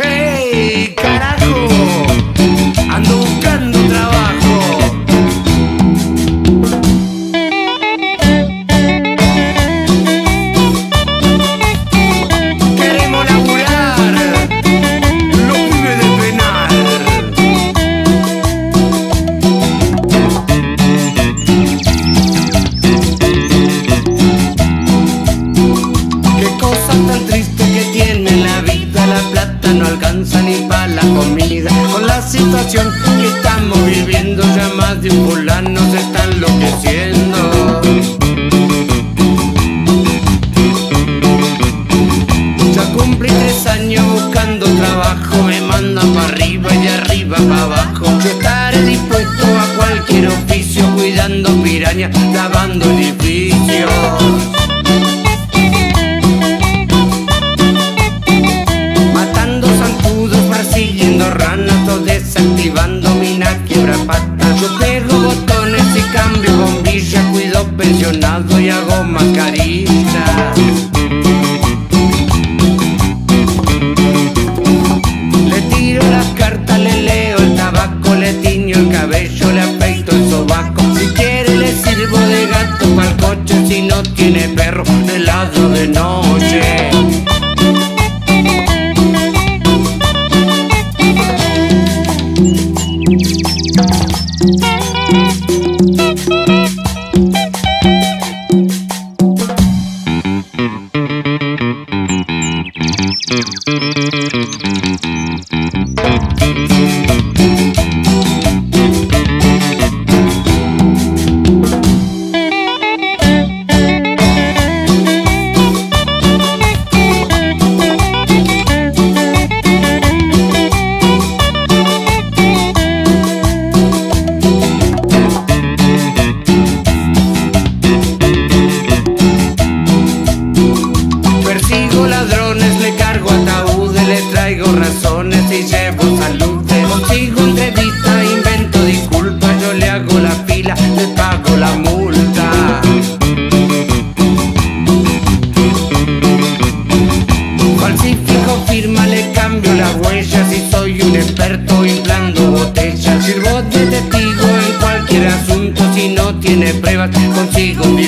Hey, cara. Alcanza ni para la comida. Con la situación que estamos viviendo, ya más de un fulano se está enloqueciendo. Ya cumplí tres años buscando y hago mascarillas. Le tiro las cartas, le leo el tabaco, le tiño el cabello, le afeito el sobaco. Si quiere le sirvo de gato pa'l coche, si no tiene perro, helado de noche. Cambio las huellas y soy un experto inflando botellas. Sirvo de testigo en cualquier asunto, si no tiene pruebas, consigo un.